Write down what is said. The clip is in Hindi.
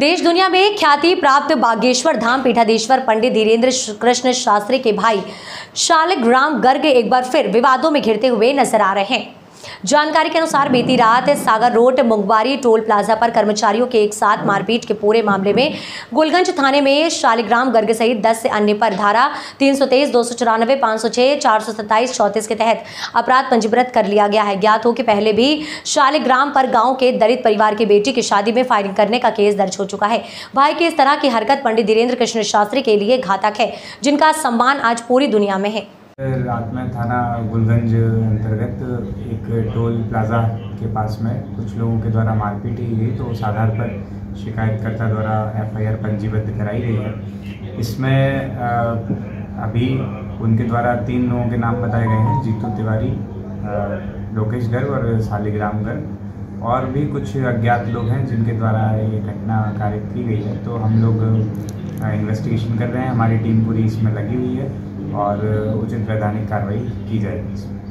देश दुनिया में ख्याति प्राप्त बागेश्वर धाम पीठाधीश्वर पंडित धीरेन्द्र कृष्ण शास्त्री के भाई शालिग्राम गर्ग एक बार फिर विवादों में घिरते हुए नज़र आ रहे हैं। जानकारी के अनुसार, बीती रात Sagar road Mungbari toll plaza पर कर्मचारियों के एक साथ मारपीट के पूरे मामले में गुलगंज थाने में शालिग्राम गर्ग सहित 10 से अन्य पर धारा तीन सौ तेईस, दो सौ चौरानवे, पाँच सौ छः चार सौ सत्ताईस, चौंतीस के तहत अपराध पंजीकृत कर लिया गया है। ज्ञात हो कि पहले भी शालिग्राम पर गाँव के दलित परिवार की बेटी की शादी में फायरिंग करने का केस दर्ज हो चुका है। भाई की इस तरह की हरकत पंडित धीरेन्द्र कृष्ण शास्त्री के लिए घातक है, जिनका सम्मान आज पूरी दुनिया में है। रात में थाना गुलगंज अंतर्गत एक टोल प्लाज़ा के पास में कुछ लोगों के द्वारा मारपीट की गई तो उस आधार पर शिकायतकर्ता द्वारा एफआईआर पंजीबद्ध कराई गई है। इसमें अभी उनके द्वारा तीन लोगों के नाम बताए गए हैं, जीतू तिवारी लोकेश गर्ग और शालिग्राम गर्ग। और भी कुछ अज्ञात लोग हैं जिनके द्वारा ये घटना कार्य की गई है। तो हम लोग इन्वेस्टिगेशन कर रहे हैं। हमारी टीम पूरी इसमें लगी हुई है। और उचित वैधानिक कार्रवाई की जाएगी।